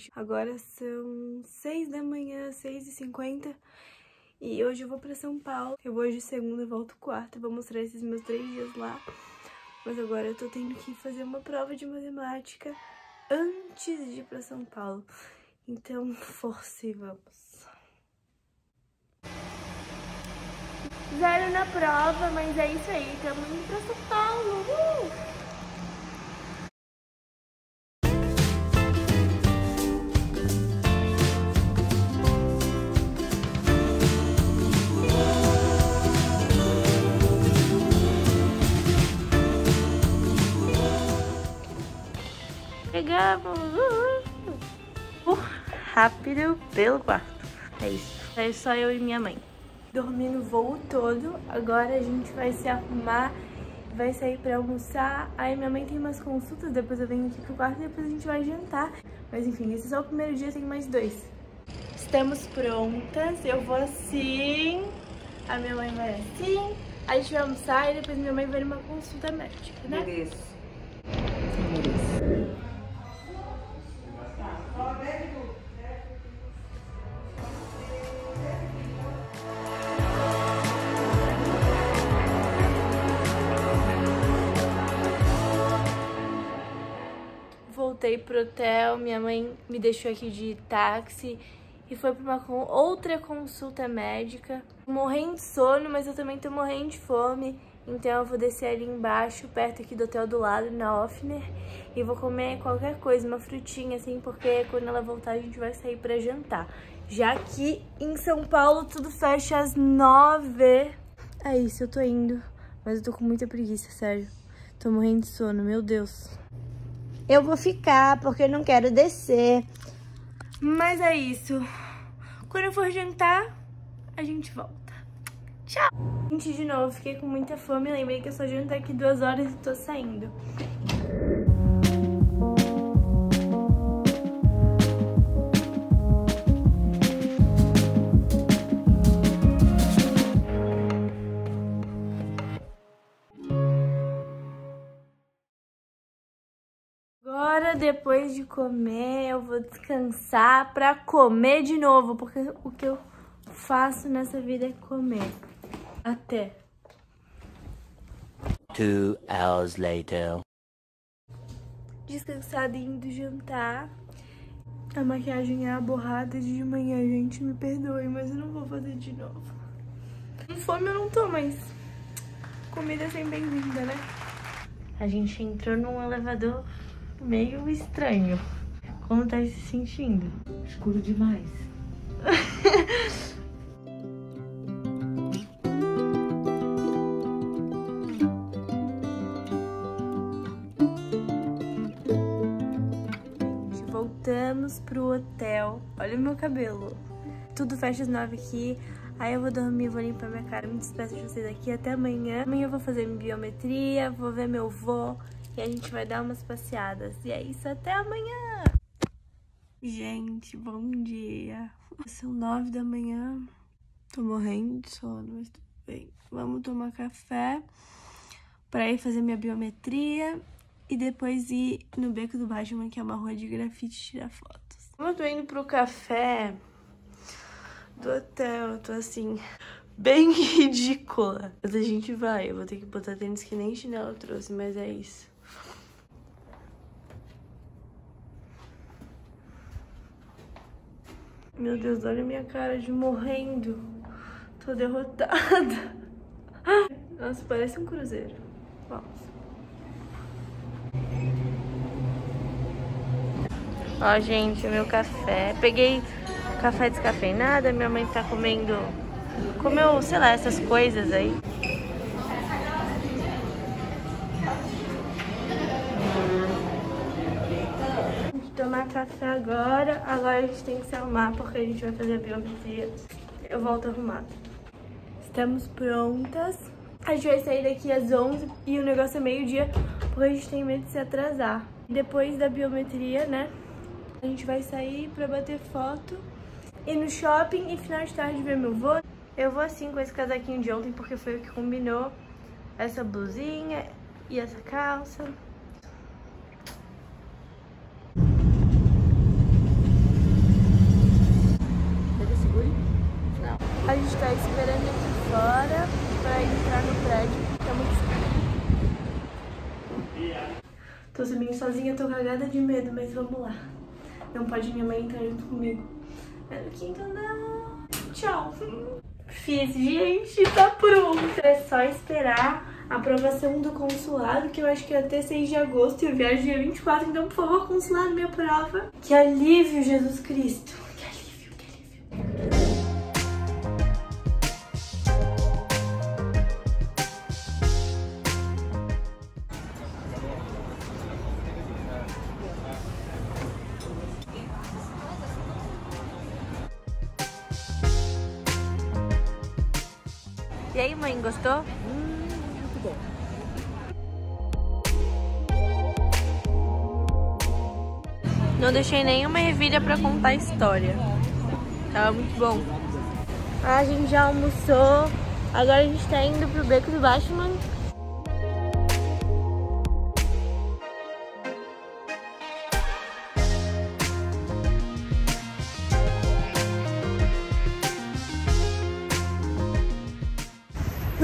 gente. Agora são 6 da manhã, 6 e 50 e hoje eu vou pra São Paulo. Eu vou hoje segunda, volto quarta, vou mostrar esses meus três dias lá. Mas agora eu tô tendo que fazer uma prova de matemática antes de ir pra São Paulo. Então, força e vamos. Zero na prova, mas é isso aí. Estamos indo pra São Paulo. Uh! Chegamos! Uh, rápido pelo quarto. É isso. É só eu e minha mãe. Dormi no voo todo. Agora a gente vai se arrumar, vai sair pra almoçar. Aí minha mãe tem umas consultas, depois eu venho aqui pro quarto e depois a gente vai jantar. Mas enfim, esse é só o primeiro dia, tem mais dois. Estamos prontas. Eu vou assim, a minha mãe vai assim. A gente vai almoçar e depois minha mãe vai numa consulta médica, né? Mereço. Voltei pro hotel, minha mãe me deixou aqui de táxi e foi pra uma outra consulta médica. Morrendo de sono, mas eu também tô morrendo de fome. Então eu vou descer ali embaixo, perto aqui do hotel do lado, na Offner, e vou comer qualquer coisa, uma frutinha assim, porque quando ela voltar a gente vai sair pra jantar. Já que em São Paulo tudo fecha às nove. É isso, eu tô indo, mas eu tô com muita preguiça, sério. Tô morrendo de sono, meu Deus eu vou ficar porque eu não quero descer. Mas é isso. Quando eu for jantar, a gente volta. Tchau! Gente, de novo, fiquei com muita fome. Lembrei que eu só janto aqui duas horas e tô saindo. Depois de comer, eu vou descansar pra comer de novo, porque o que eu faço nessa vida é comer. Até. Two hours later. Descansada indo jantar. A maquiagem é aborrada de manhã, gente. Me perdoe, mas eu não vou fazer de novo. Com fome eu não tô, mas comida é sempre bem-vinda, né? A gente entrou num elevador meio estranho. Como tá se sentindo? Escuro demais. Voltamos pro hotel. Olha o meu cabelo. Tudo fecha às aqui. Aí eu vou dormir, vou limpar minha cara, me despeço de vocês aqui até amanhã. Amanhã eu vou fazer minha biometria, vou ver meu vô e a gente vai dar umas passeadas. E é isso, até amanhã! Gente, bom dia! São nove da manhã, tô morrendo de sono, mas tudo bem. Vamos tomar café pra ir fazer minha biometria e depois ir no Beco do Batman, que é uma rua de grafite, tirar fotos. Como eu tô indo pro café do hotel, eu tô assim, bem ridícula. Mas a gente vai, eu vou ter que botar tênis que nem chinelo eu trouxe, mas é isso. Meu Deus, olha a minha cara de morrendo. Tô derrotada. Nossa, parece um cruzeiro. Vamos. Ó, gente, o meu café. Peguei café descafeinado. Minha mãe tá comendo... Comeu, sei lá, essas coisas aí. Tomar café agora. Agora a gente tem que se arrumar porque a gente vai fazer a biometria. Eu volto arrumada. Estamos prontas. A gente vai sair daqui às 11 e o negócio é meio-dia porque a gente tem medo de se atrasar. Depois da biometria, né, a gente vai sair pra bater foto, ir no shopping e final de tarde ver meu vô. Eu vou assim com esse casaquinho de ontem porque foi o que combinou essa blusinha e essa calça. Fora pra entrar no prédio, tá muito escuro. Tô subindo sozinha, tô cagada de medo, mas vamos lá. Não pode minha mãe entrar junto comigo. É no quinto andar. Tchau. Fiz, gente, tá pronto. É só esperar a aprovação do consulado, que eu acho que é até 6 de agosto e eu viajo dia 24, então, por favor, consulado, me aprova. Que alívio, Jesus Cristo. E aí, mãe, gostou? Muito bom. Não deixei nenhuma ervilha pra contar a história. Tava muito bom. A gente já almoçou. Agora a gente tá indo pro Beco do Batman.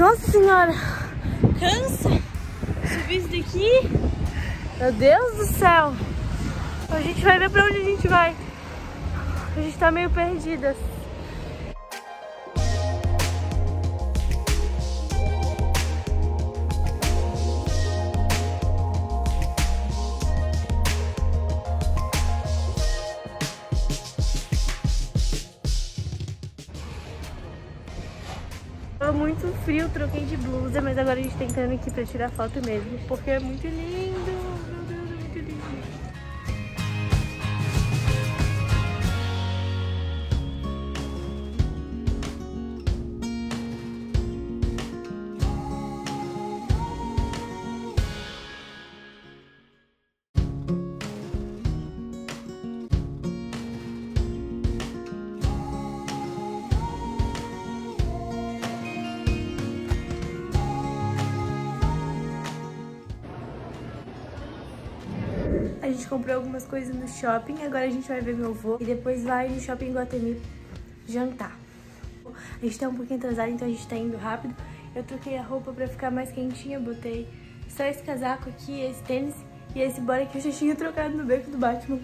Nossa senhora! Cansa! Subir isso daqui? Meu Deus do céu! A gente vai ver pra onde a gente vai. A gente tá meio perdidas. Frio, troquei de blusa, mas agora a gente tá entrando aqui pra tirar foto mesmo, porque é muito lindo. Gente comprou algumas coisas no shopping, agora a gente vai ver meu avô e depois vai no shopping Guatemi jantar. A gente tá um pouquinho atrasado, então a gente tá indo rápido. Eu troquei a roupa pra ficar mais quentinha, botei só esse casaco aqui, esse tênis e esse bora que eu já tinha trocado no beco do Batman.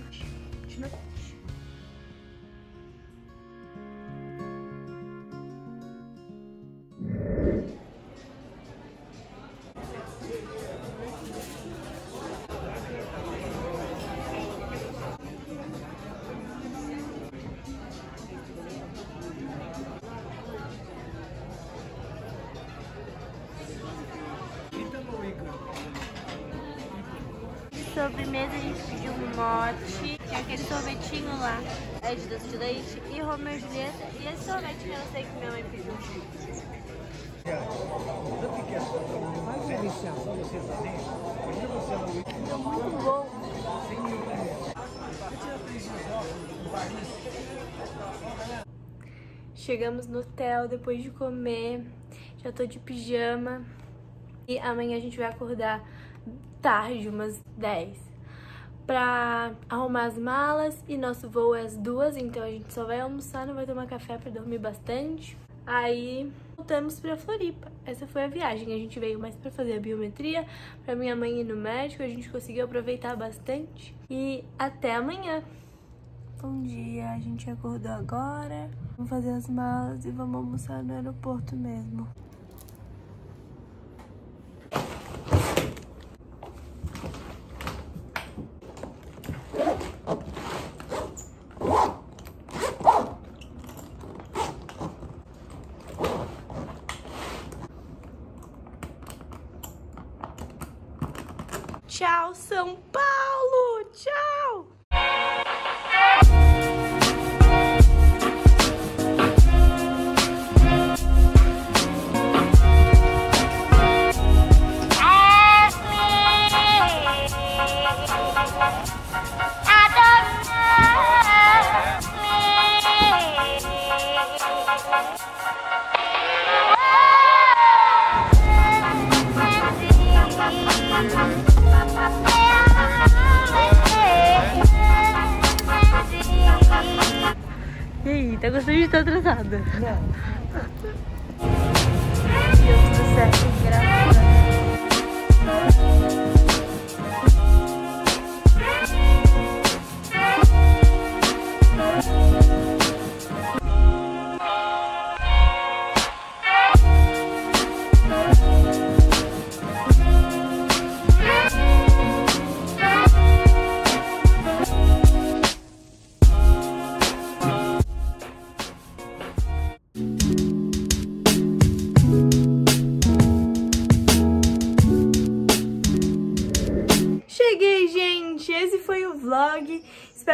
Sobremesa a gente pediu um mote, tinha aquele sorvetinho lá, é de doce de leite, e Romeu e Julieta, e esse sorvete que eu não sei que minha mãe pediu. Tá muito bom. Chegamos no hotel depois de comer, já tô de pijama e amanhã a gente vai acordar tarde, umas 10, pra arrumar as malas e nosso voo é às duas, então a gente só vai almoçar, não vai tomar café pra dormir bastante. Aí voltamos pra Floripa. Essa foi a viagem. A gente veio mais pra fazer a biometria, pra minha mãe ir no médico, a gente conseguiu aproveitar bastante. E até amanhã. Bom dia, a gente acordou agora. Vamos fazer as malas e vamos almoçar no aeroporto mesmo. Tchau, São Paulo! Tchau! E até gostei de estar atrasada. Não. Deu tudo certo, graças a Deus.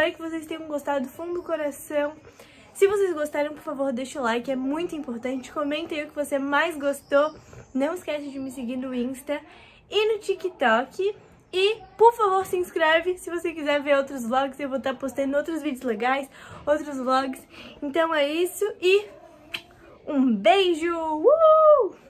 Espero que vocês tenham gostado do fundo do coração. Se vocês gostaram, por favor, deixa o like, é muito importante. Comentem o que você mais gostou. Não esquece de me seguir no Insta e no TikTok. E, por favor, se inscreve se você quiser ver outros vlogs. Eu vou estar postando outros vídeos legais, outros vlogs. Então é isso e um beijo! Uh!